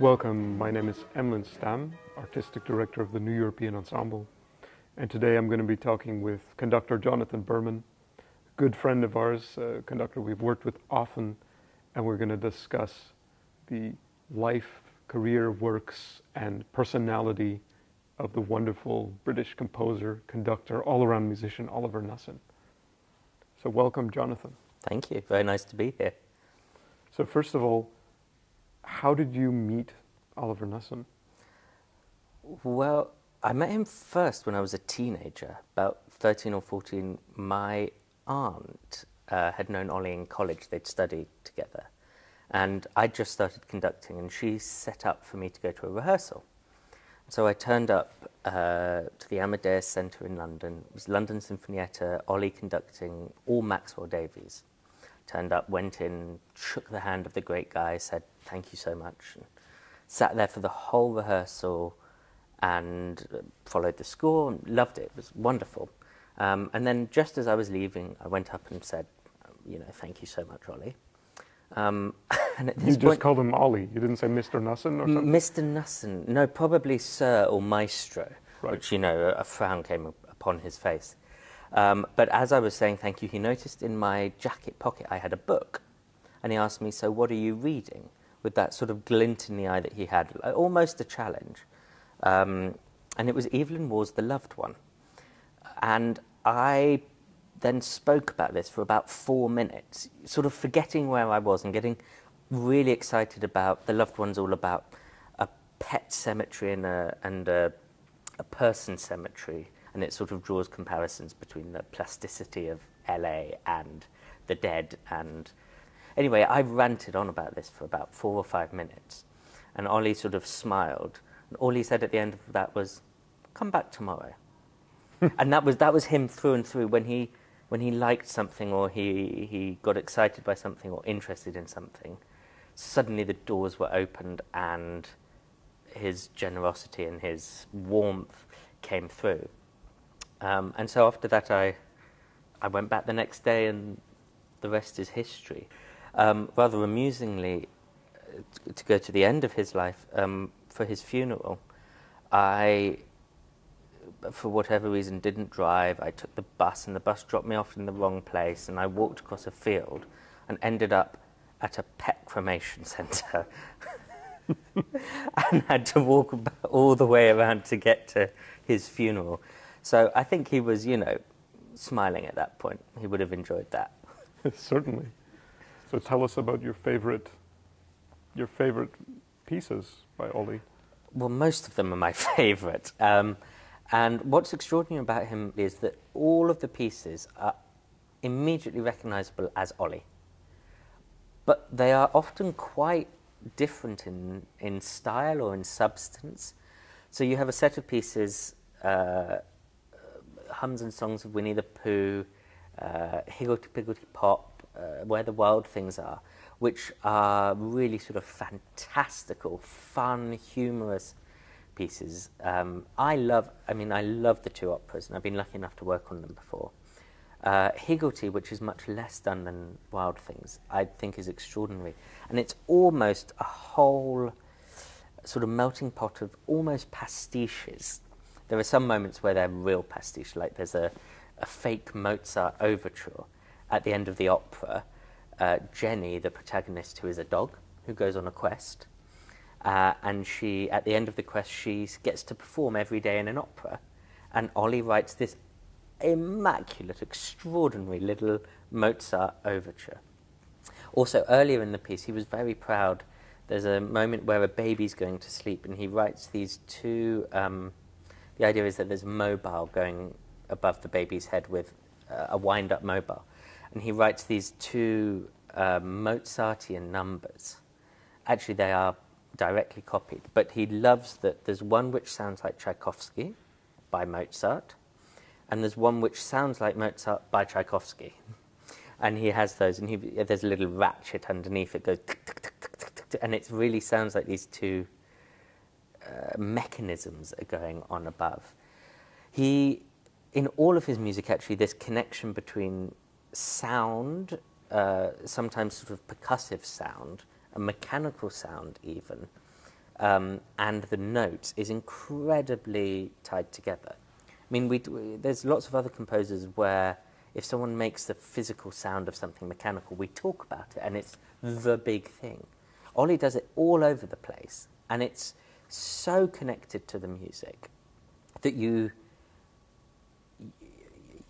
Welcome, my name is Emlyn Stam, Artistic Director of the New European Ensemble, and today I'm going to be talking with conductor Jonathan Berman, a good friend of ours, a conductor we've worked with often, and we're going to discuss the life, career, works, and personality of the wonderful British composer, conductor, all around musician Oliver Knussen. So, welcome, Jonathan. Thank you. Very nice to be here. So, first of all, how did you meet Oliver Knussen? Well, I met him first when I was a teenager, about 13 or 14. My aunt uh, had known Ollie in college, they'd studied together. And I just started conducting, and she set up for me to go to a rehearsal. So I turned up uh, to the Amadeus Centre in London. It was London Sinfonietta, Ollie conducting, all Maxwell Davies. Turned up, went in, shook the hand of the great guy, said thank you so much, and sat there for the whole rehearsal and followed the score and loved it. It was wonderful. Um, and then just as I was leaving, I went up and said, you know, thank you so much, Ollie. Um, and you just point, called him Ollie. You didn't say Mr. Knussen or something. Mr. Knussen, no, probably Sir or Maestro, right. which you know a frown came upon his face. Um, but as I was saying thank you, he noticed in my jacket pocket I had a book, and he asked me, "So what are you reading?" With that sort of glint in the eye that he had, almost a challenge. Um, and it was Evelyn Waugh's The Loved One, and I then spoke about this for about four minutes, sort of forgetting where I was and getting really excited about The Loved One's all about a pet cemetery and a, and a, a person cemetery. And it sort of draws comparisons between the plasticity of LA and the dead. And anyway, I ranted on about this for about four or five minutes. And Ollie sort of smiled. And all he said at the end of that was, come back tomorrow. and that was, that was him through and through. When he when he liked something or he, he got excited by something or interested in something, suddenly the doors were opened and his generosity and his warmth came through. Um, and so after that, I, I went back the next day, and the rest is history. Um, rather amusingly, to go to the end of his life, um, for his funeral, I for whatever reason, didn't drive. I took the bus, and the bus dropped me off in the wrong place, and I walked across a field and ended up at a pet cremation centre. and had to walk all the way around to get to his funeral. So I think he was, you know, smiling at that point. He would have enjoyed that. Certainly. So tell us about your favorite, your favorite pieces by Ollie. Well, most of them are my favorite. Um, and what's extraordinary about him is that all of the pieces are immediately recognizable as Ollie. But they are often quite different in, in style or in substance. So you have a set of pieces, uh, hums and songs of Winnie the Pooh, uh, Higgledy Piggledy Pop, uh, Where the Wild Things Are, which are really sort of fantastical, fun, humorous pieces. Um, I love, I mean, I love the two operas, and I've been lucky enough to work on them before. Uh, Higgledy, which is much less done than Wild Things, I think is extraordinary. And it's almost a whole sort of melting pot of almost pastiches. There are some moments where they're real pastiche, like there's a, a fake Mozart overture at the end of the opera. Uh, Jenny, the protagonist, who is a dog who goes on a quest, uh, and she, at the end of the quest, she gets to perform every day in an opera. And Ollie writes this immaculate, extraordinary little Mozart overture. Also, earlier in the piece, he was very proud. There's a moment where a baby's going to sleep, and he writes these two. Um, the idea is that there's a mobile going above the baby's head with uh, a wind up mobile. And he writes these two uh, Mozartian numbers. Actually, they are directly copied, but he loves that there's one which sounds like Tchaikovsky by Mozart, and there's one which sounds like Mozart by Tchaikovsky. And he has those, and he, there's a little ratchet underneath it goes, and it really sounds like these two uh, mechanisms are going on above. He, in all of his music, actually, this connection between sound, uh, sometimes sort of percussive sound, a mechanical sound even, um, and the notes is incredibly tied together. I mean, we, we, there's lots of other composers where if someone makes the physical sound of something mechanical, we talk about it and it's the big thing. Ollie does it all over the place and it's so connected to the music that you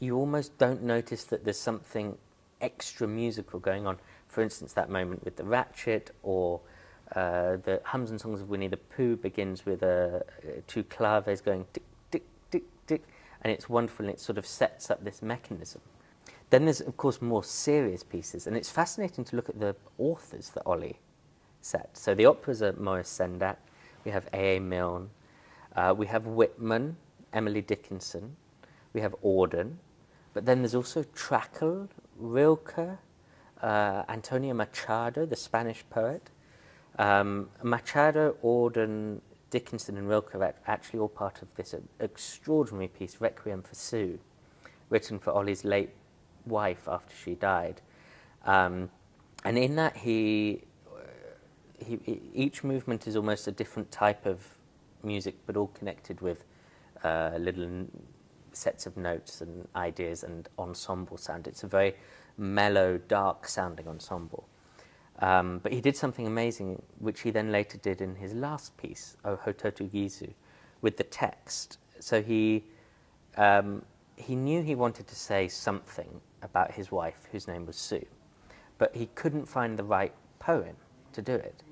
you almost don't notice that there's something extra musical going on. For instance, that moment with the ratchet or uh, the hums and songs of Winnie the Pooh begins with uh, two claves going tick, tick, tick, tick, and it's wonderful and it sort of sets up this mechanism. Then there's, of course, more serious pieces, and it's fascinating to look at the authors that Ollie set. So the operas are Maurice Sendak, we have A. A. Milne, uh, we have Whitman, Emily Dickinson, we have Auden, but then there's also Trakl, Rilke, uh, Antonio Machado, the Spanish poet. Um, Machado, Auden, Dickinson, and Rilke are actually all part of this extraordinary piece, Requiem for Sue, written for Ollie's late wife after she died. Um, and in that, he, he, he, each movement is almost a different type of music, but all connected with uh, little sets of notes and ideas and ensemble sound. It's a very mellow, dark sounding ensemble. Um, but he did something amazing, which he then later did in his last piece, O Hototogisu, with the text. So he, um, he knew he wanted to say something about his wife, whose name was Sue, but he couldn't find the right poem to do it.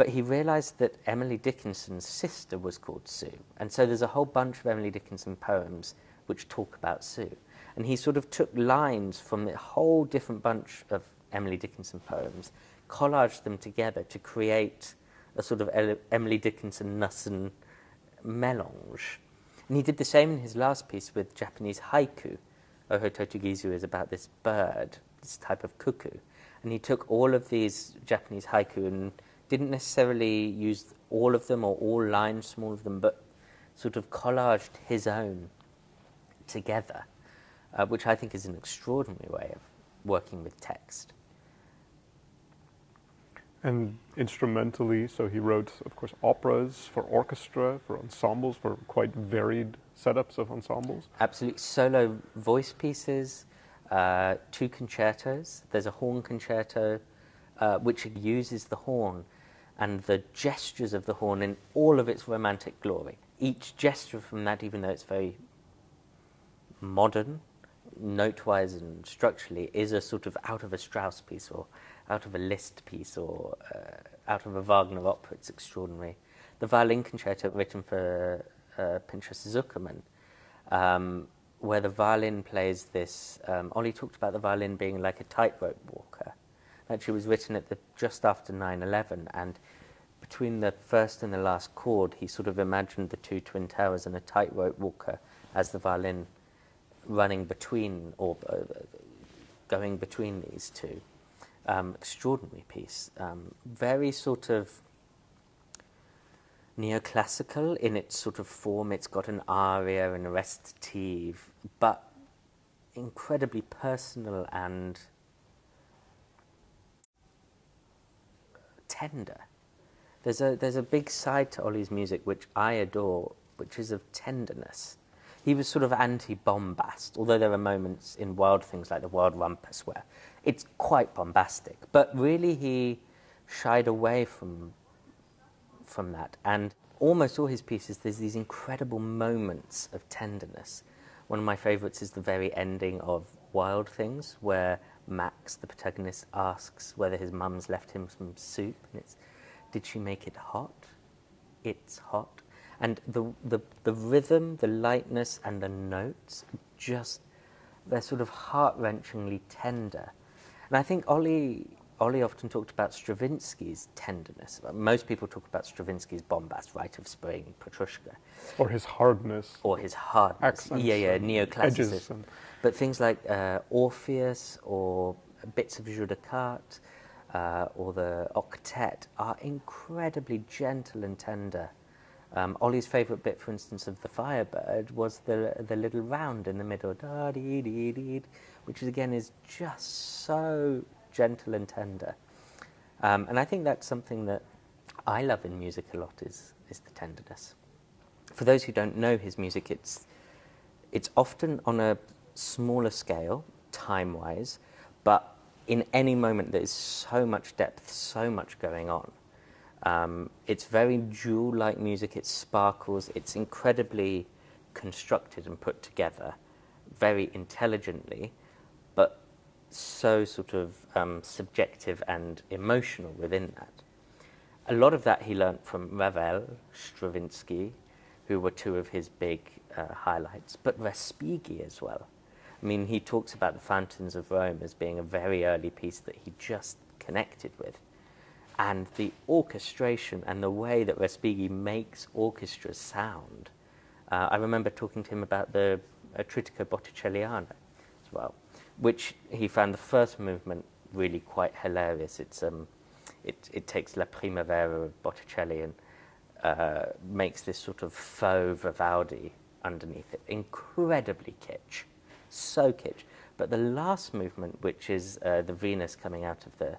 But he realized that Emily Dickinson's sister was called Sue, and so there's a whole bunch of Emily Dickinson poems which talk about Sue. And he sort of took lines from a whole different bunch of Emily Dickinson poems, collaged them together to create a sort of Emily Dickinson Knussen melange. And he did the same in his last piece with Japanese haiku, oh, O Hototogisu is about this bird, this type of cuckoo. And he took all of these Japanese haiku and didn't necessarily use all of them or all lines from all of them, but sort of collaged his own together, uh, which I think is an extraordinary way of working with text. And instrumentally, so he wrote, of course, operas for orchestra, for ensembles, for quite varied setups of ensembles. Absolutely. Solo voice pieces, uh, two concertos. There's a horn concerto uh, which uses the horn and the gestures of the horn in all of its romantic glory. Each gesture from that, even though it's very modern, note wise and structurally, is a sort of out of a Strauss piece or out of a Liszt piece or uh, out of a Wagner opera. It's extraordinary. The violin concerto written for uh, Pinchas Zukerman, um, where the violin plays this. Um, Ollie talked about the violin being like a tightrope. Actually, was written at the just after 9/11, and between the first and the last chord, he sort of imagined the two twin towers and a tightrope walker as the violin running between or uh, going between these two. Um, extraordinary piece, um, very sort of neoclassical in its sort of form. It's got an aria and a recitative, but incredibly personal and tender. There's a, there's a big side to Ollie's music which I adore, which is of tenderness. He was sort of anti bombast, although there are moments in Wild Things like the Wild Rumpus where it's quite bombastic. But really, he shied away from from that. And almost all his pieces, there's these incredible moments of tenderness. One of my favourites is the very ending of Wild Things, where Max, the protagonist, asks whether his mum's left him some soup, and it's, did she make it hot? It's hot. And the, the, the rhythm, the lightness, and the notes just, they're sort of heart wrenchingly tender. And I think Ollie Ollie often talked about Stravinsky's tenderness. Most people talk about Stravinsky's bombast, Rite of Spring, Petrushka. Or his hardness. Or his hardness. Accents yeah, yeah, neoclassicism. But things like uh, Orpheus or bits of Jeu de cartes uh, or the octet are incredibly gentle and tender. Um, Ollie's favourite bit, for instance, of the Firebird was the the little round in the middle, da dee dee dee, which is, again is just so gentle and tender. Um, and I think that's something that I love in music a lot is, is the tenderness. For those who don't know his music, it's, it's often on a smaller scale, time wise, but in any moment there's so much depth, so much going on. Um, it's very jewel like music, it sparkles, it's incredibly constructed and put together very intelligently, so sort of um, subjective and emotional within that. A lot of that he learnt from Ravel, Stravinsky, who were two of his big uh, highlights, but Respighi as well. I mean, he talks about the Fountains of Rome as being a very early piece that he just connected with. And the orchestration and the way that Respighi makes orchestras sound. Uh, I remember talking to him about the Trittico Botticelliano as well, which he found the first movement really quite hilarious. It's, um, it, it takes La Primavera of Botticelli and uh, makes this sort of faux Vivaldi underneath it. Incredibly kitsch so kitsch. But the last movement, which is uh, the Venus coming out of the,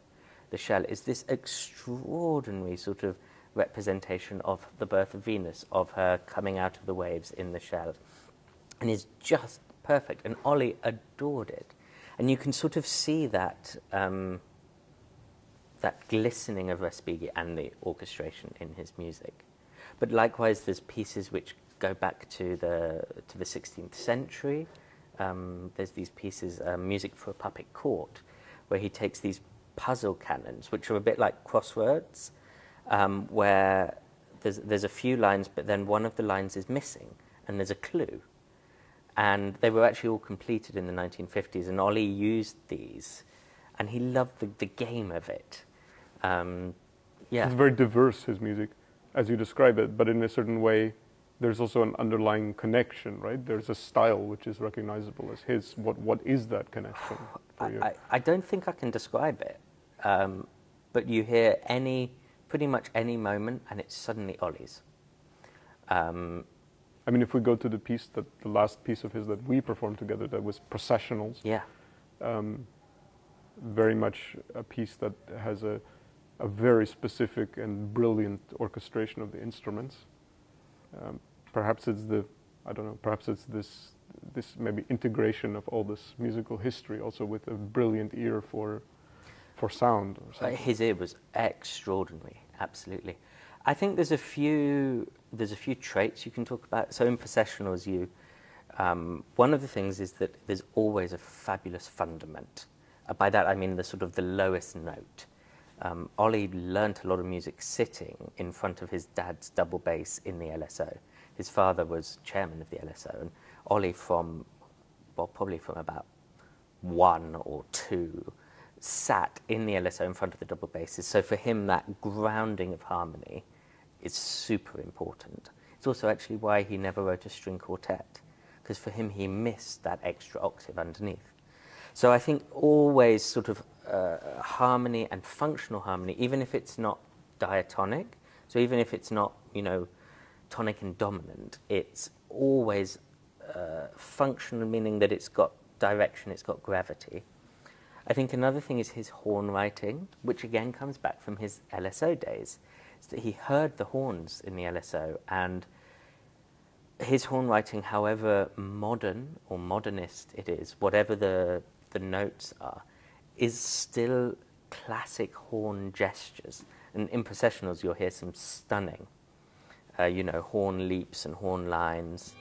the shell, is this extraordinary sort of representation of the birth of Venus, of her coming out of the waves in the shell, and is just perfect. And Ollie adored it. And you can sort of see that, um, that glistening of Respighi and the orchestration in his music. But likewise, there's pieces which go back to the, to the 16th century, um, there's these pieces, um, Music for a Puppet Court, where he takes these puzzle canons, which are a bit like crosswords, um, where there's, there's a few lines, but then one of the lines is missing, and there's a clue. And they were actually all completed in the 1950s, and Ollie used these, and he loved the, the game of it. Um, yeah. It's very diverse, his music, as you describe it, but in a certain way, there's also an underlying connection, right? There's a style which is recognizable as his. What what is that connection for you? I, I don't think I can describe it, um, but you hear any pretty much any moment, and it's suddenly Ollie's. Um, I mean, if we go to the piece that the last piece of his that we performed together, that was processionals. Yeah. Um, very much a piece that has a, a very specific and brilliant orchestration of the instruments. Um, perhaps it's the I don't know. Perhaps it's this this maybe integration of all this musical history, also with a brilliant ear for for sound. His ear was extraordinary, absolutely. I think there's a few there's a few traits you can talk about. So in processionals, you um, one of the things is that there's always a fabulous fundament. Uh, by that I mean the sort of the lowest note. Um, Ollie learnt a lot of music sitting in front of his dad's double bass in the LSO his father was chairman of the LSO, and Ollie from, well, probably from about one or two, sat in the LSO in front of the double basses. So for him, that grounding of harmony is super important. It's also actually why he never wrote a string quartet, because for him, he missed that extra octave underneath. So I think always sort of uh, harmony and functional harmony, even if it's not diatonic, so even if it's not, you know, tonic and dominant, it's always uh, functional, meaning that it's got direction, it's got gravity. I think another thing is his horn writing, which again comes back from his LSO days. Is that he heard the horns in the LSO, and his horn writing, however modern or modernist it is, whatever the, the notes are, is still classic horn gestures. And in processionals, you'll hear some stunning uh, you know, horn leaps and horn lines.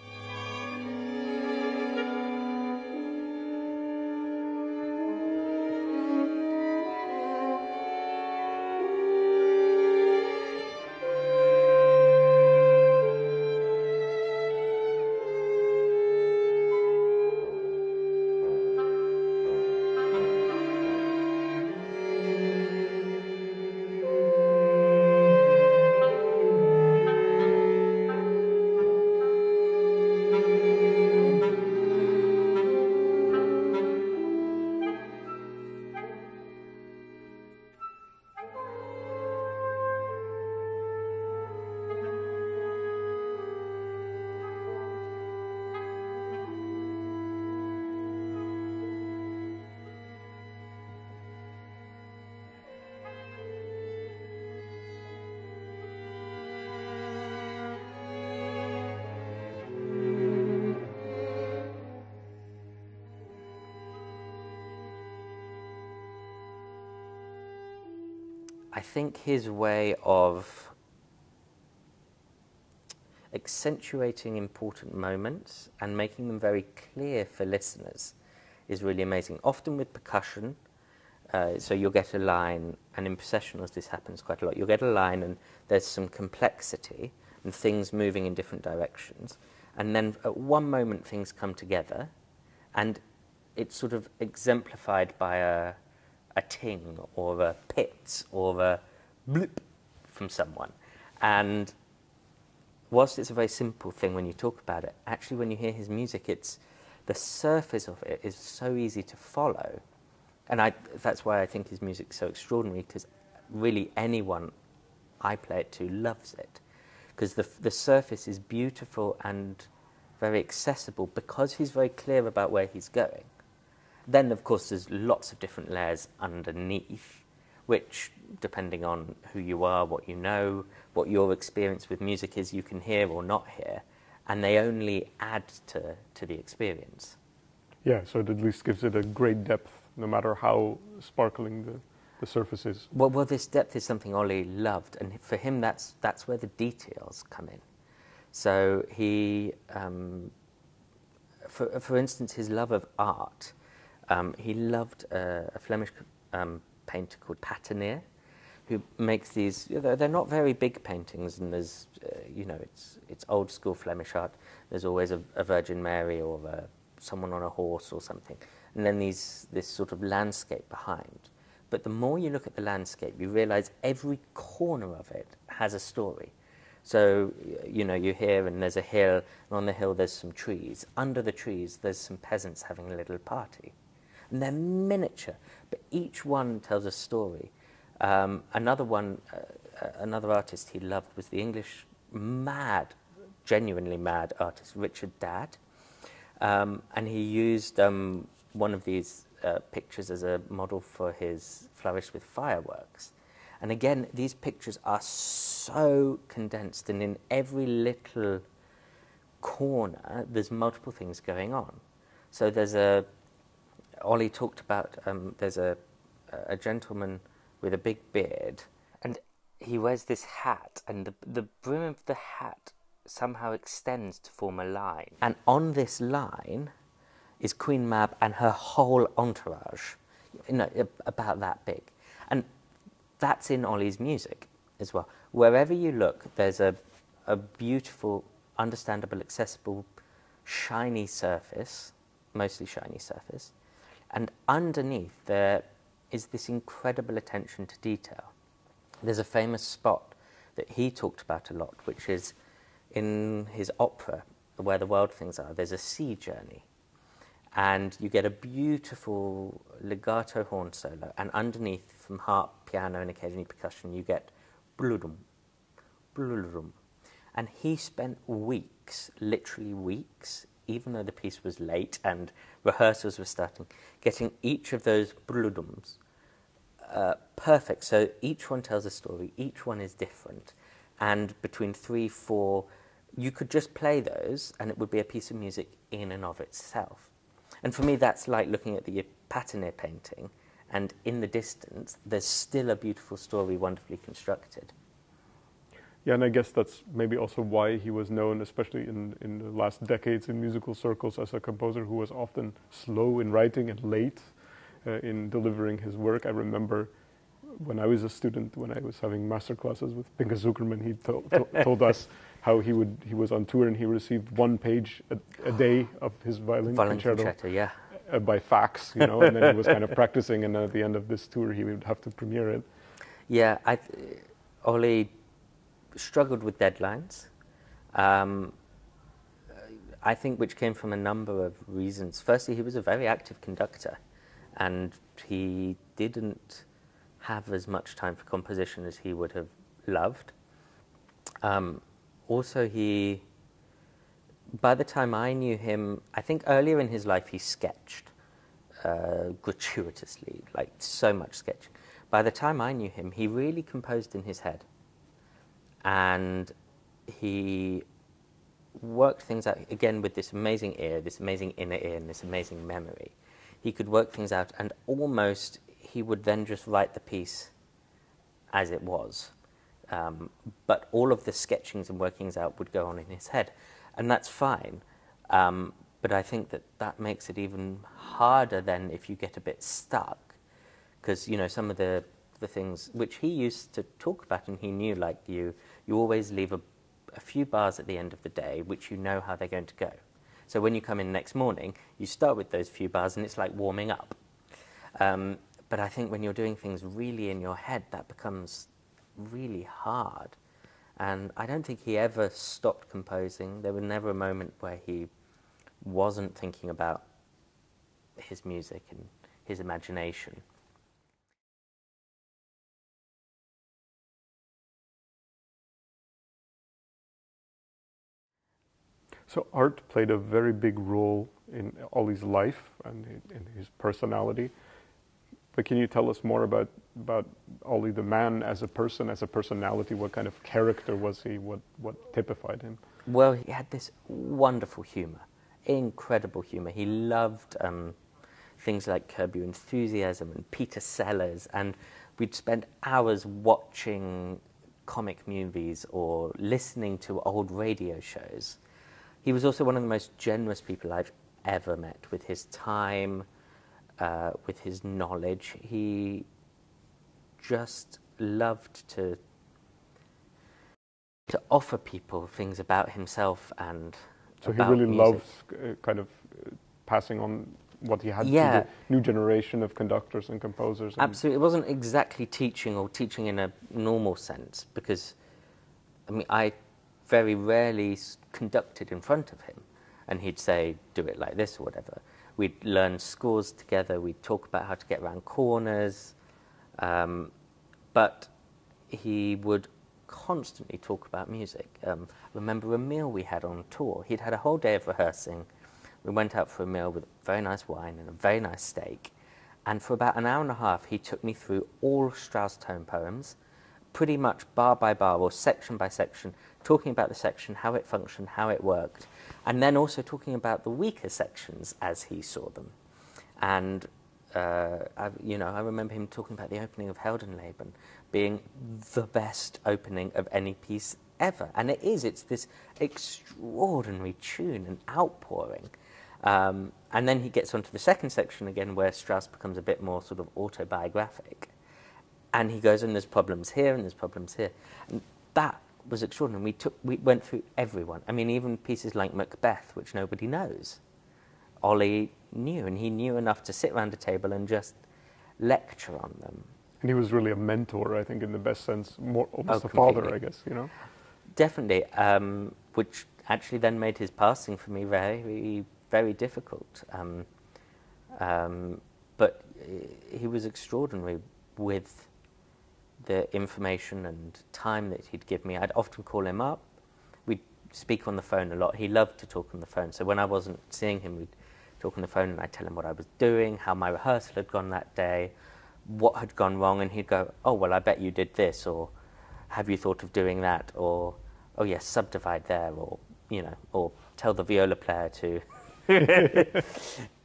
Think his way of accentuating important moments and making them very clear for listeners is really amazing. Often with percussion, uh, so you'll get a line, and in processionals this happens quite a lot. You'll get a line, and there's some complexity and things moving in different directions, and then at one moment things come together, and it's sort of exemplified by a a ting or a pit or a blip from someone, and whilst it's a very simple thing when you talk about it, actually when you hear his music, it's the surface of it is so easy to follow. And I, that's why I think his music's so extraordinary, because really anyone I play it to loves it. Because the, the surface is beautiful and very accessible because he's very clear about where he's going. Then, of course, there's lots of different layers underneath, which, depending on who you are, what you know, what your experience with music is, you can hear or not hear, and they only add to, to the experience. Yeah, so it at least gives it a great depth, no matter how sparkling the, the surface is. Well, well, this depth is something Ollie loved, and for him, that's, that's where the details come in. So he, um, for, for instance, his love of art, um, he loved a Flemish um, painter called Patinier, who makes these. They're not very big paintings, and there's, uh, you know, it's it's old school Flemish art. There's always a, a Virgin Mary or a, someone on a horse or something, and then these this sort of landscape behind. But the more you look at the landscape, you realise every corner of it has a story. So, you know, you hear and there's a hill, and on the hill there's some trees. Under the trees, there's some peasants having a little party. And they're miniature, but each one tells a story. Um, another one, uh, uh, another artist he loved was the English mad, genuinely mad artist Richard Dadd. Um, and he used um, one of these uh, pictures as a model for his Flourish with Fireworks. And again, these pictures are so condensed, and in every little corner, there's multiple things going on. So there's a, Ollie talked about, um, there's a, a gentleman with a big beard, and he wears this hat, and the, the brim of the hat somehow extends to form a line. And on this line is Queen Mab and her whole entourage, you know, about that big. And that's in Ollie's music as well. Wherever you look, there's a, a beautiful, understandable, accessible, shiny surface, mostly shiny surface. And underneath, there is this incredible attention to detail. There's a famous spot that he talked about a lot, which is in his opera, Where the Wild Things Are, there's a sea journey. And you get a beautiful legato horn solo, and underneath, from harp, piano, and occasionally percussion, you get bludum, bludum. And he spent weeks, literally weeks, even though the piece was late and rehearsals were starting, getting each of those bludums uh, perfect. So each one tells a story, each one is different. And between three, four, you could just play those and it would be a piece of music in and of itself. And for me, that's like looking at the Patinier painting, and in the distance, there's still a beautiful story, wonderfully constructed. Yeah, and I guess that's maybe also why he was known, especially in, in the last decades in musical circles, as a composer who was often slow in writing and late uh, in delivering his work. I remember when I was a student, when I was having master classes with Pinchas Zukerman, he to to told us how he would he was on tour and he received one page a, a day of his violin, violin concerto, concerto yeah. Uh, by fax, you know, and then he was kind of practicing, and at the end of this tour, he would have to premiere it. Yeah, I, Ollie struggled with deadlines. Um, I think which came from a number of reasons. Firstly, he was a very active conductor, and he didn't have as much time for composition as he would have loved. Um, also, he, by the time I knew him, I think earlier in his life he sketched uh, gratuitously, like so much sketching. By the time I knew him, he really composed in his head and he worked things out again with this amazing ear, this amazing inner ear, and this amazing memory. He could work things out, and almost he would then just write the piece as it was. Um, but all of the sketchings and workings out would go on in his head, and that's fine. Um, but I think that that makes it even harder than if you get a bit stuck, because you know some of the the things which he used to talk about and he knew, like you, you always leave a, a few bars at the end of the day, which you know how they're going to go. So when you come in next morning, you start with those few bars, and it's like warming up. Um, but I think when you're doing things really in your head, that becomes really hard. And I don't think he ever stopped composing. There was never a moment where he wasn't thinking about his music and his imagination. So art played a very big role in Ollie's life and in his personality. But can you tell us more about about Ollie the man as a person, as a personality? What kind of character was he? What what typified him? Well, he had this wonderful humour incredible humour. He loved um, things like Curb Your Enthusiasm and Peter Sellers, and we'd spend hours watching comic movies or listening to old radio shows. He was also one of the most generous people I've ever met with his time, uh, with his knowledge. He just loved to to offer people things about himself and so he really music. loves uh, kind of uh, passing on what he had yeah. to the new generation of conductors and composers. And Absolutely, it wasn't exactly teaching or teaching in a normal sense because, I mean, I very rarely conducted in front of him, and he'd say, "Do it like this" or whatever. We'd learn scores together. We'd talk about how to get around corners, um, but he would constantly talk about music. Um, remember a meal we had on tour. He'd had a whole day of rehearsing. We went out for a meal with very nice wine and a very nice steak. And for about an hour and a half, he took me through all Strauss tone poems, pretty much bar by bar or section by section, talking about the section, how it functioned, how it worked, and then also talking about the weaker sections as he saw them. And uh, I, you know, I remember him talking about the opening of Heldenleben being the best opening of any piece ever. And it is, it's this extraordinary tune and outpouring. Um, and then he gets onto the second section again where Strauss becomes a bit more sort of autobiographic. And he goes, and there's problems here and there's problems here. And that was extraordinary. We, took, we went through everyone. I mean, even pieces like Macbeth, which nobody knows. Ollie knew, and he knew enough to sit around a table and just lecture on them. And he was really a mentor, I think, in the best sense, more almost oh, a father, I guess, you know? Definitely, um, which actually then made his passing for me very, very difficult. Um, um, but he was extraordinary with the information and time that he'd give me. I'd often call him up. We'd speak on the phone a lot. He loved to talk on the phone. So when I wasn't seeing him, we'd talk on the phone and I'd tell him what I was doing, how my rehearsal had gone that day, what had gone wrong, and he'd go, "Oh well, I bet you did this," or "Have you thought of doing that?" or "Oh yes, subdivide there," or you know, or tell the viola player to.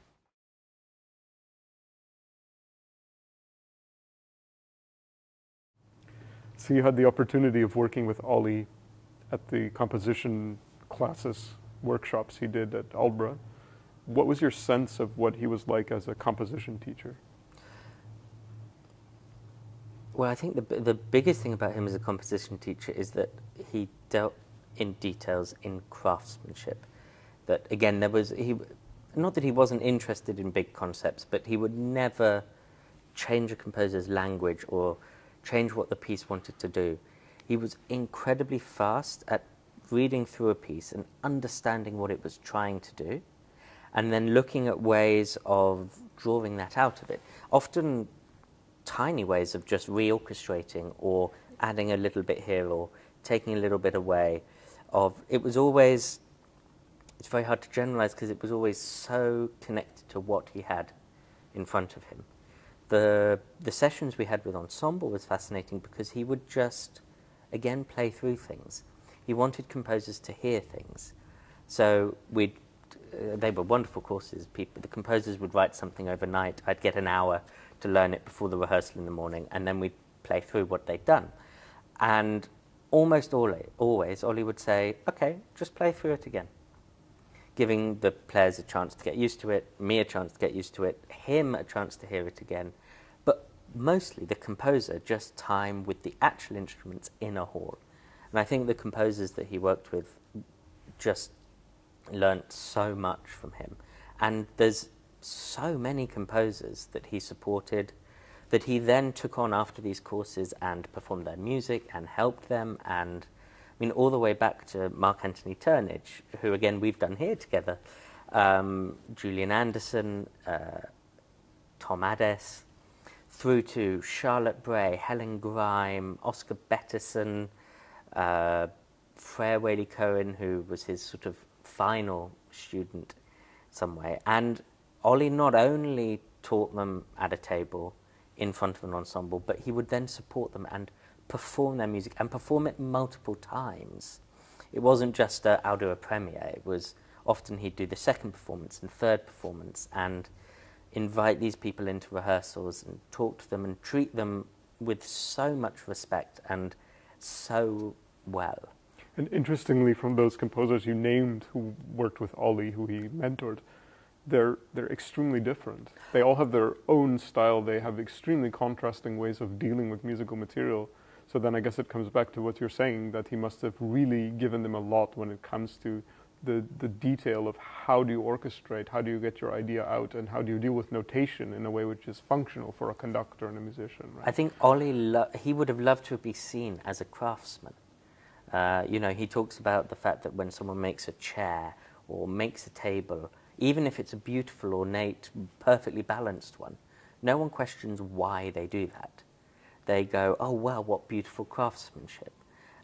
so you had the opportunity of working with Ollie at the composition classes workshops he did at Aldeburgh. What was your sense of what he was like as a composition teacher? Well, I think the, the biggest thing about him as a composition teacher is that he dealt in details in craftsmanship. That again, there was he, not that he wasn't interested in big concepts, but he would never change a composer's language or change what the piece wanted to do. He was incredibly fast at reading through a piece and understanding what it was trying to do, and then looking at ways of drawing that out of it. Often tiny ways of just reorchestrating or adding a little bit here or taking a little bit away of it was always it's very hard to generalize because it was always so connected to what he had in front of him the the sessions we had with ensemble was fascinating because he would just again play through things he wanted composers to hear things so we'd uh, they were wonderful courses people the composers would write something overnight i'd get an hour to learn it before the rehearsal in the morning, and then we'd play through what they'd done. And almost always, Ollie would say, okay, just play through it again. Giving the players a chance to get used to it, me a chance to get used to it, him a chance to hear it again. But mostly the composer just time with the actual instruments in a hall. And I think the composers that he worked with just learnt so much from him. And there's so many composers that he supported that he then took on after these courses and performed their music and helped them and I mean all the way back to Mark Anthony Turnage who again we've done here together. Um, Julian Anderson uh, Tom Adès through to Charlotte Bray Helen Grime Oscar Bettison uh, Freya Waley-Cohen who was his sort of final student some way. And Ollie not only taught them at a table in front of an ensemble, but he would then support them and perform their music and perform it multiple times. It wasn't just a, I'll do a premiere, it was often he'd do the second performance and third performance and invite these people into rehearsals and talk to them and treat them with so much respect and so well. And interestingly, from those composers you named who worked with Ollie, who he mentored, they're they're extremely different. They all have their own style. They have extremely contrasting ways of dealing with musical material. So then I guess it comes back to what you're saying that he must have really given them a lot when it comes to the the detail of how do you orchestrate, how do you get your idea out, and how do you deal with notation in a way which is functional for a conductor and a musician. Right? I think Ollie he would have loved to be seen as a craftsman. Uh, you know, he talks about the fact that when someone makes a chair or makes a table even if it's a beautiful, ornate, perfectly balanced one, no one questions why they do that. They go, oh, well, what beautiful craftsmanship.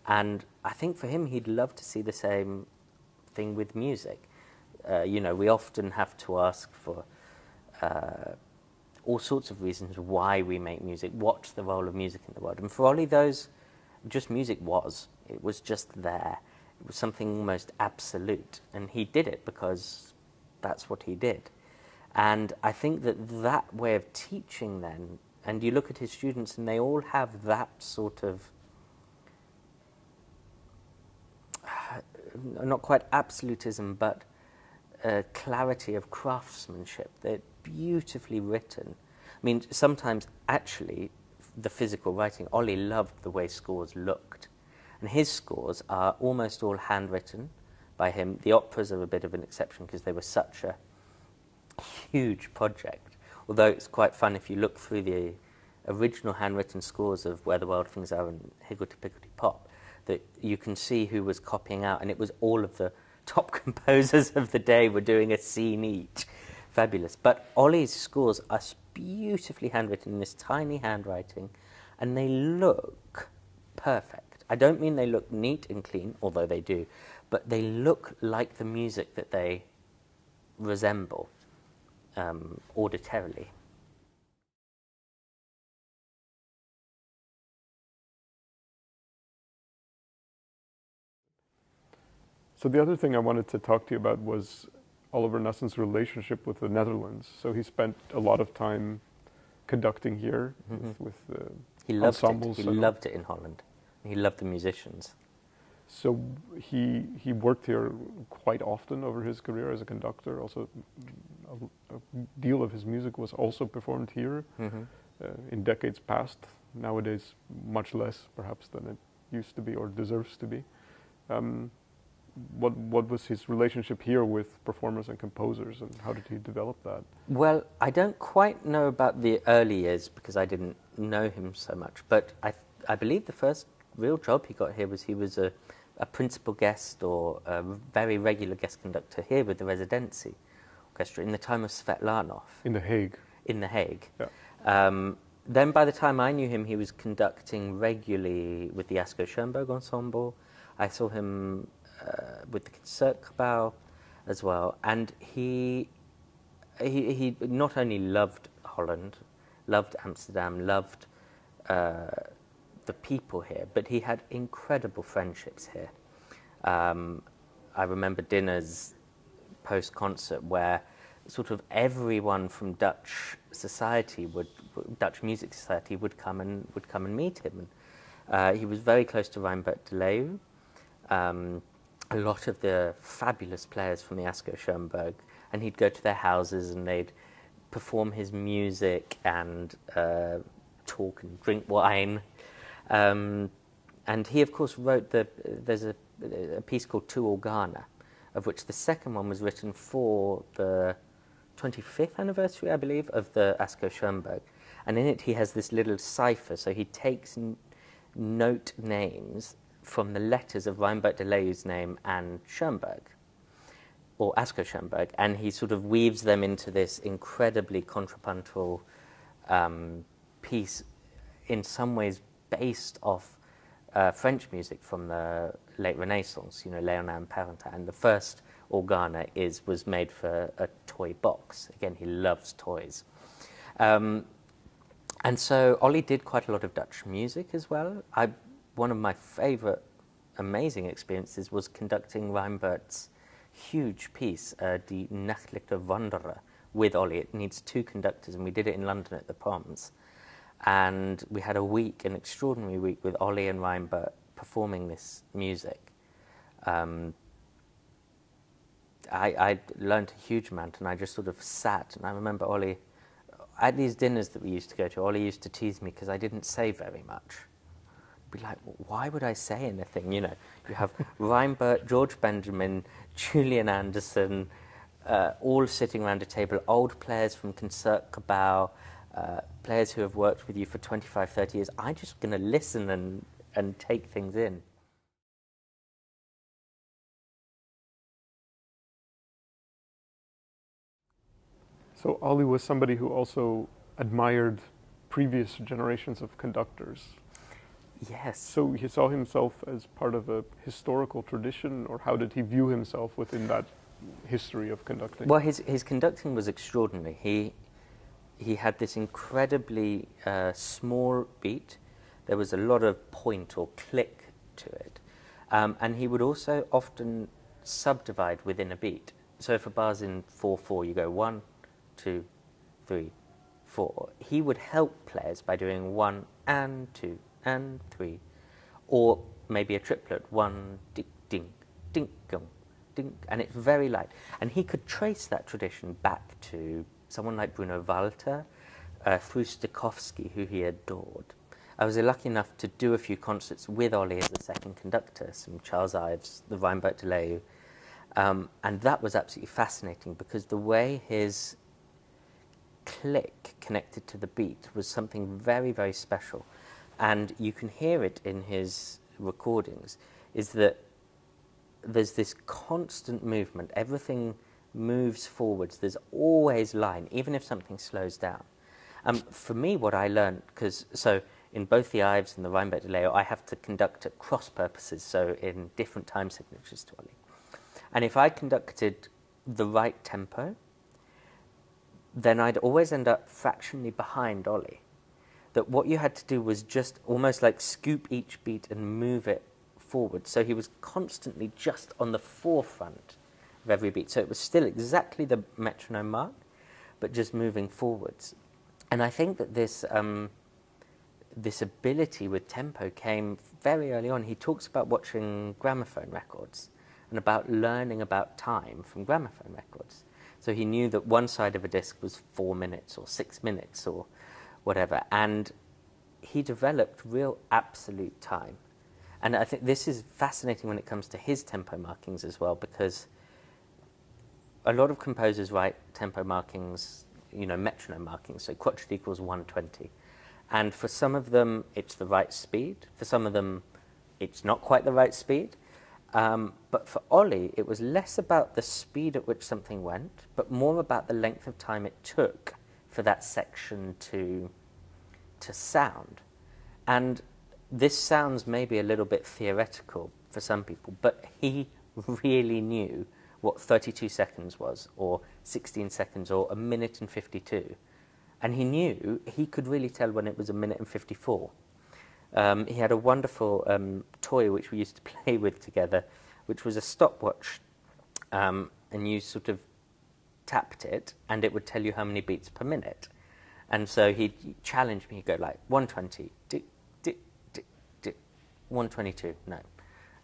And I think for him, he'd love to see the same thing with music. Uh, you know, we often have to ask for uh, all sorts of reasons why we make music, what's the role of music in the world. And for Ollie, those, just music was. It was just there. It was something almost absolute. And he did it because that's what he did. And I think that that way of teaching then, and you look at his students and they all have that sort of, not quite absolutism, but uh, clarity of craftsmanship. They're beautifully written. I mean, sometimes actually, the physical writing, Ollie loved the way scores looked. And his scores are almost all handwritten by him. The operas are a bit of an exception because they were such a huge project. Although it's quite fun if you look through the original handwritten scores of Where the Wild Things Are and Higgledy Piggledy Pop, that you can see who was copying out, and it was all of the top composers of the day were doing a scene each. Fabulous. But Ollie's scores are beautifully handwritten in this tiny handwriting, and they look perfect. I don't mean they look neat and clean, although they do, but they look like the music that they resemble um, auditorily. So the other thing I wanted to talk to you about was Oliver Knussens' relationship with the Netherlands. So he spent a lot of time conducting here mm -hmm. with, with uh, he loved ensembles. It. He loved it in Holland. He loved the musicians. So he he worked here quite often over his career as a conductor. Also, a, a deal of his music was also performed here mm-hmm. uh, in decades past. Nowadays, much less perhaps than it used to be or deserves to be. Um, what what was his relationship here with performers and composers, and how did he develop that? Well, I don't quite know about the early years because I didn't know him so much. But I I believe the first real job he got here was he was a a principal guest or a very regular guest conductor here with the Residentie Orchestra in the time of Svetlanov. In The Hague. In The Hague. Yeah. Um, then by the time I knew him, he was conducting regularly with the Asko Schoenberg Ensemble. I saw him uh, with the Concertgebouw as well. And he, he, he not only loved Holland, loved Amsterdam, loved uh, the people here, but he had incredible friendships here. Um, I remember dinners post concert where sort of everyone from Dutch society would Dutch music society would come and would come and meet him. And, uh, he was very close to Reinbert de Leeuw. Um, a lot of the fabulous players from the Asko Schoenberg, and he'd go to their houses and they'd perform his music and uh, talk and drink wine. Um, and he, of course, wrote the. There's a, a piece called Two Organa, of which the second one was written for the 25th anniversary, I believe, of the Asko Schoenberg. And in it, he has this little cipher. So he takes note names from the letters of Reinbert de Leeuw's name and Schoenberg, or Asko Schoenberg, and he sort of weaves them into this incredibly contrapuntal um, piece, in some ways based off uh, French music from the late Renaissance, you know, Léonin and Pérotin. And the first organa is was made for a toy box. Again, he loves toys. Um, and so Ollie did quite a lot of Dutch music as well. I, one of my favorite amazing experiences was conducting Reinbert's huge piece, uh, Die Nachtliche Wanderer, with Ollie. It needs two conductors, and we did it in London at the Proms. And we had a week, an extraordinary week, with Ollie and Reinbert performing this music. Um, I, I learned a huge amount, and I just sort of sat. And I remember Ollie, at these dinners that we used to go to, Ollie used to tease me because I didn't say very much. Be like, why would I say anything? You know, you have Reinbert, George Benjamin, Julian Anderson, uh, all sitting around a table, old players from Concert Concertgebouw, uh, players who have worked with you for 25, 30 years. I'm just going to listen and, and take things in. So Ollie was somebody who also admired previous generations of conductors. Yes. So he saw himself as part of a historical tradition, or how did he view himself within that history of conducting? Well, his, his conducting was extraordinary. He, he had this incredibly uh, small beat. There was a lot of point or click to it. Um, and he would also often subdivide within a beat. So if a bar's in 4-4, you go 1, two, three, four. He would help players by doing one and two and three, or maybe a triplet, one, ding, ding, ding, gong, ding, and it's very light. And he could trace that tradition back to someone like Bruno Walter, uh, who he adored. I was lucky enough to do a few concerts with Ollie as the second conductor, some Charles Ives, the Reinbert de Leeuw, um, and that was absolutely fascinating because the way his click connected to the beat was something very, very special. And you can hear it in his recordings, is that there's this constant movement. Everything moves forwards. There's always line, even if something slows down. Um, for me, what I learned, because so in both the Ives and the Reinbert de Leeuw, I have to conduct at cross purposes, so in different time signatures to Ollie. And if I conducted the right tempo, then I'd always end up fractionally behind Ollie. That what you had to do was just almost like scoop each beat and move it forward. So he was constantly just on the forefront of every beat. So it was still exactly the metronome mark, but just moving forwards. And I think that this, um, this ability with tempo came very early on. He talks about watching gramophone records and about learning about time from gramophone records. So he knew that one side of a disc was four minutes or six minutes or whatever. And he developed real absolute time. And I think this is fascinating when it comes to his tempo markings as well, because a lot of composers write tempo markings, you know, metronome markings, so crotchet equals 120. And for some of them, it's the right speed. For some of them, it's not quite the right speed. Um, but for Ollie, it was less about the speed at which something went, but more about the length of time it took for that section to, to sound. And this sounds maybe a little bit theoretical for some people, but he really knew what 32 seconds was, or 16 seconds, or a minute and 52. And he knew, he could really tell when it was a minute and 54. Um, he had a wonderful um, toy which we used to play with together, which was a stopwatch. Um, and you sort of tapped it, and it would tell you how many beats per minute. And so he'd challenge me, he'd go like 120, do, do, do, do, 122, no. And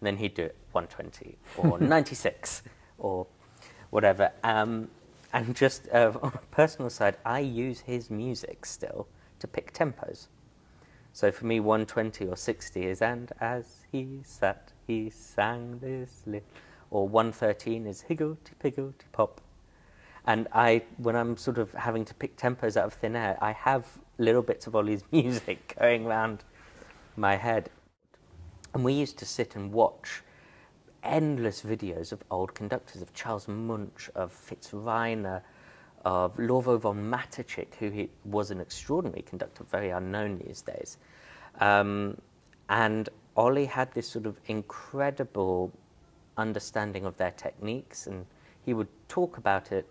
then he'd do it 120 or 96 or whatever. Um, and just uh, on a personal side, I use his music still to pick tempos. So for me, 120 or 60 is, and as he sat, he sang this, li-" or 113 is higglety pigglety pop. And I, when I'm sort of having to pick tempos out of thin air, I have little bits of Ollie's music going around my head. And we used to sit and watch endless videos of old conductors, of Charles Munch, of Fritz Reiner, of Lovro von Matačić, who he was an extraordinary conductor, very unknown these days. Um, and Ollie had this sort of incredible understanding of their techniques, and he would talk about it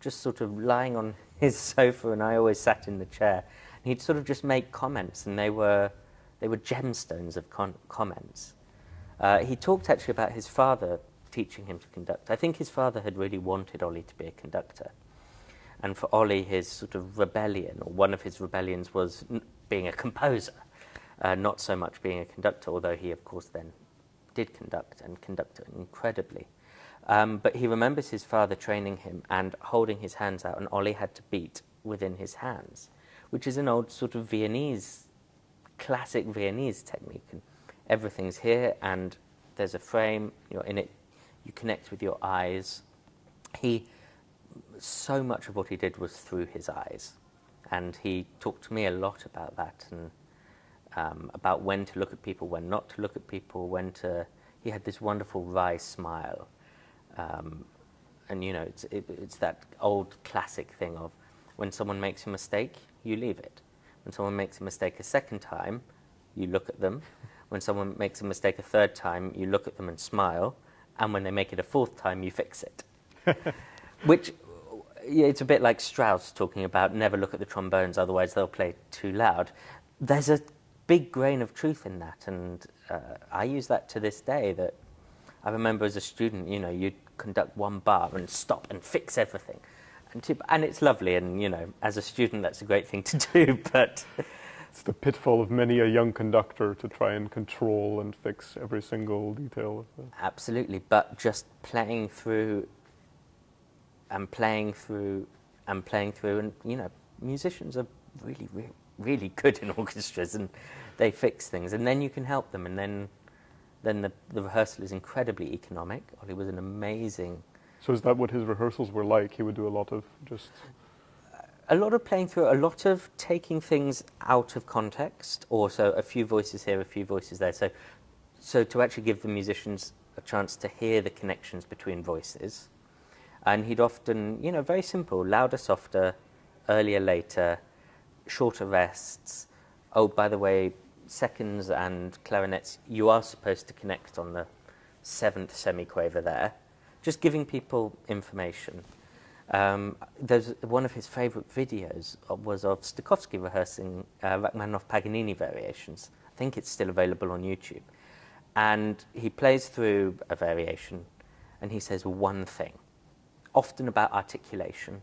just sort of lying on his sofa, and I always sat in the chair. And he'd sort of just make comments, and they were, they were gemstones of comments. Uh, he talked actually about his father teaching him to conduct. I think his father had really wanted Ollie to be a conductor. And for Ollie, his sort of rebellion, or one of his rebellions, was being a composer, uh, not so much being a conductor, although he, of course, then did conduct and conducted incredibly. Um, but he remembers his father training him and holding his hands out, and Ollie had to beat within his hands, which is an old sort of Viennese, classic Viennese technique. And everything's here, and there's a frame. You're in it. You connect with your eyes. He, so much of what he did was through his eyes, and he talked to me a lot about that and um, about when to look at people, when not to look at people, when to. He had this wonderful wry smile um, and you know, it's, it, it's that old classic thing of when someone makes a mistake, you leave it. When someone makes a mistake a second time, you look at them. When someone makes a mistake a third time, you look at them and smile. And when they make it a fourth time, you fix it. Which, yeah, it's a bit like Strauss talking about never look at the trombones, otherwise they'll play too loud. There's a big grain of truth in that, and uh, I use that to this day. That I remember as a student, you know, you'd conduct one bar and stop and fix everything. And, and it's lovely, and, you know, as a student, that's a great thing to do, but... It's the pitfall of many a young conductor to try and control and fix every single detail. Of it. Absolutely, but just playing through and playing through and playing through, and, you know, musicians are really, really, really good in orchestras, and they fix things, and then you can help them, and then then the, the rehearsal is incredibly economic. Ollie was an amazing. So is that what his rehearsals were like? He would do a lot of just. A lot of playing through, a lot of taking things out of context, or so a few voices here, a few voices there. So, so to actually give the musicians a chance to hear the connections between voices. And he'd often, you know, very simple, louder, softer, earlier, later, shorter rests. Oh, by the way, seconds and clarinets, you are supposed to connect on the seventh semiquaver there, just giving people information. Um, there's one of his favourite videos was of Stokowski rehearsing uh, Rachmaninoff Paganini variations. I think it's still available on YouTube. And he plays through a variation and he says one thing, often about articulation.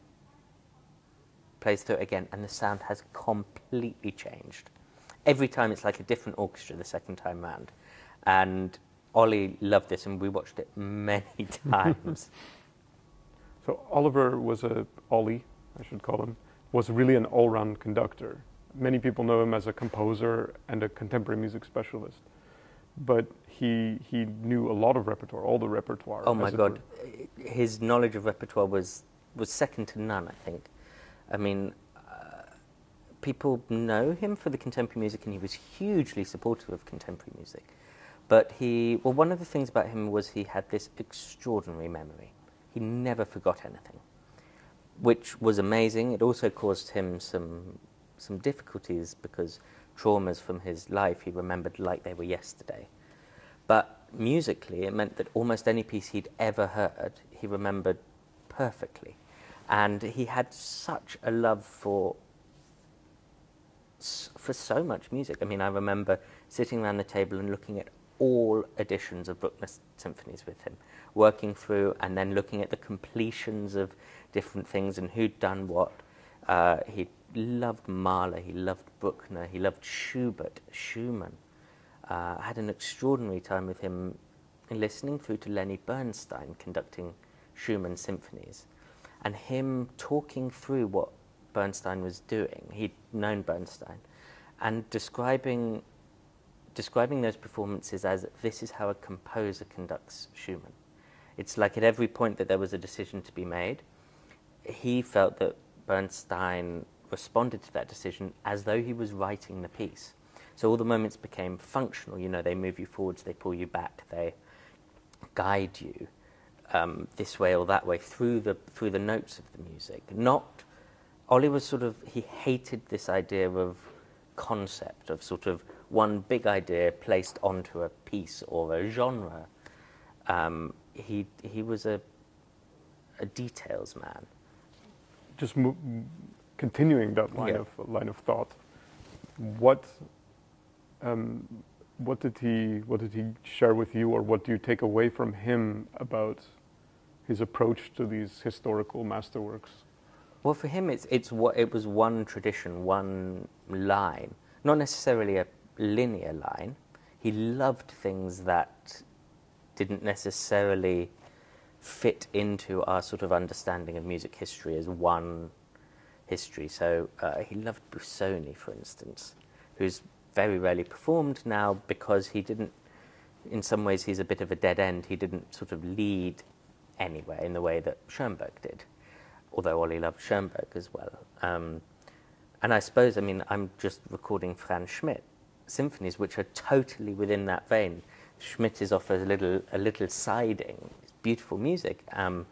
Plays through it again, and the sound has completely changed every time it's like a different orchestra the second time round. And Ollie loved this, and we watched it many times. So Oliver was a Ollie, I should call him, was really an all-round conductor. Many people know him as a composer and a contemporary music specialist, but he he knew a lot of repertoire, all the repertoire. Oh my God, his knowledge of repertoire was was second to none. I think. I mean, uh, people know him for the contemporary music, and he was hugely supportive of contemporary music. But he, well, one of the things about him was he had this extraordinary memory. He never forgot anything, which was amazing. It also caused him some, some difficulties because traumas from his life he remembered like they were yesterday. But musically, it meant that almost any piece he'd ever heard, he remembered perfectly. And he had such a love for for so much music. I mean, I remember sitting around the table and looking at all editions of Bruckner symphonies with him, working through and then looking at the completions of different things and who'd done what. Uh, he loved Mahler, he loved Bruckner, he loved Schubert, Schumann. Uh, I had an extraordinary time with him in listening through to Lenny Bernstein conducting Schumann symphonies and him talking through what Bernstein was doing. He'd known Bernstein and describing describing those performances as this is how a composer conducts Schumann. It's like at every point that there was a decision to be made, he felt that Bernstein responded to that decision as though he was writing the piece. So all the moments became functional. You know, they move you forwards, they pull you back, they guide you um, this way or that way through the through the notes of the music. Not Ollie was sort of he hated this idea of concept of sort of one big idea placed onto a piece or a genre. Um, he he was a a details man. Just continuing that line yeah. of line of thought, what um, what did he what did he share with you, or what do you take away from him about his approach to these historical masterworks? Well, for him, it's it's what it was one tradition, one line, not necessarily a linear line. He loved things that didn't necessarily fit into our sort of understanding of music history as one history. So uh, he loved Busoni, for instance, who's very rarely performed now because he didn't, in some ways, he's a bit of a dead end. He didn't sort of lead anywhere in the way that Schoenberg did, although Ollie loved Schoenberg as well. Um, and I suppose, I mean, I'm just recording Franz Schmidt symphonies, which are totally within that vein. Schmidt is offered a little, a little siding. It's beautiful music. Um,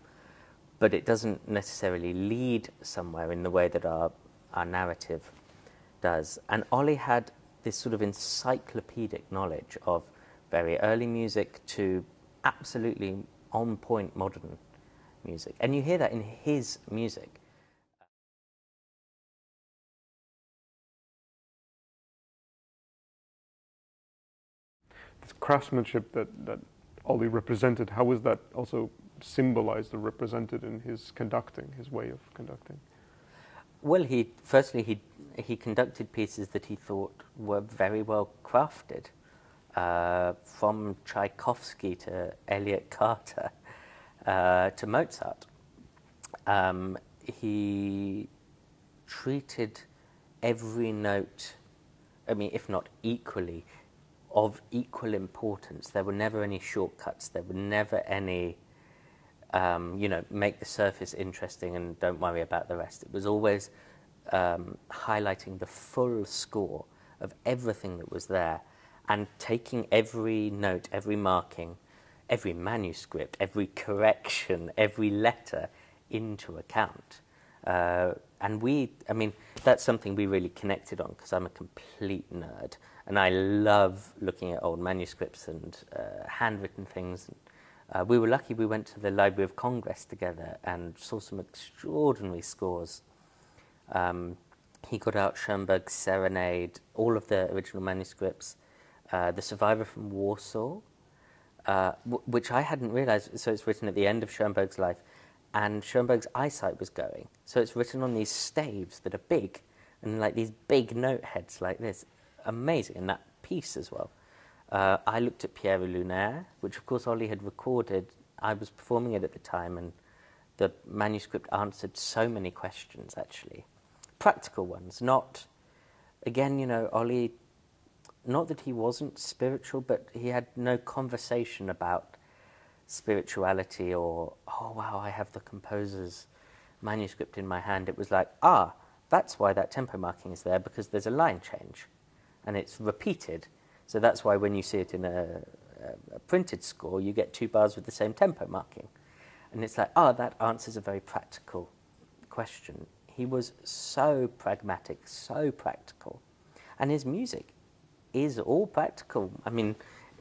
but it doesn't necessarily lead somewhere in the way that our, our narrative does. And Ollie had this sort of encyclopedic knowledge of very early music to absolutely on point modern music. And you hear that in his music. Craftsmanship that, that Ollie represented, how was that also symbolized or represented in his conducting, his way of conducting? Well, he firstly he he conducted pieces that he thought were very well crafted, uh, from Tchaikovsky to Elliott Carter uh, to Mozart. Um, he treated every note, I mean, if not equally, of equal importance. There were never any shortcuts. There were never any um, you know, make the surface interesting and don't worry about the rest. It was always um, highlighting the full score of everything that was there and taking every note, every marking, every manuscript, every correction, every letter into account. Uh, and we, I mean, that's something we really connected on because I'm a complete nerd and I love looking at old manuscripts and uh, handwritten things. Uh, we were lucky we went to the Library of Congress together and saw some extraordinary scores. Um, he got out Schoenberg's Serenade, all of the original manuscripts, uh, The Survivor from Warsaw, uh, which I hadn't realized. So it's written at the end of Schoenberg's life, and Schoenberg's eyesight was going. So it's written on these staves that are big, and like these big note heads like this. Amazing, and that piece as well. Uh, I looked at Pierrot Lunaire, which of course Ollie had recorded. I was performing it at the time, and the manuscript answered so many questions, actually. Practical ones, not, again, you know, Ollie, not that he wasn't spiritual, but he had no conversation about spirituality or, oh, wow, I have the composer's manuscript in my hand. It was like, ah, that's why that tempo marking is there, because there's a line change, and it's repeated so that's why when you see it in a, a, printed score, you get two bars with the same tempo marking. And it's like, oh, that answers a very practical question. He was so pragmatic, so practical. And his music is all practical. I mean,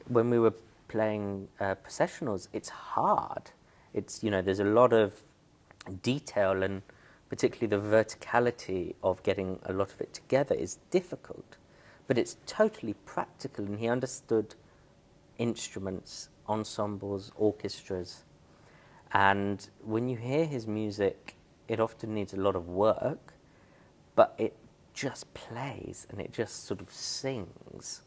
when we were playing uh, processionals, it's hard. It's, you know, there's a lot of detail and particularly the verticality of getting a lot of it together is difficult but it's totally practical, and he understood instruments, ensembles, orchestras. And when you hear his music, it often needs a lot of work, but it just plays and it just sort of sings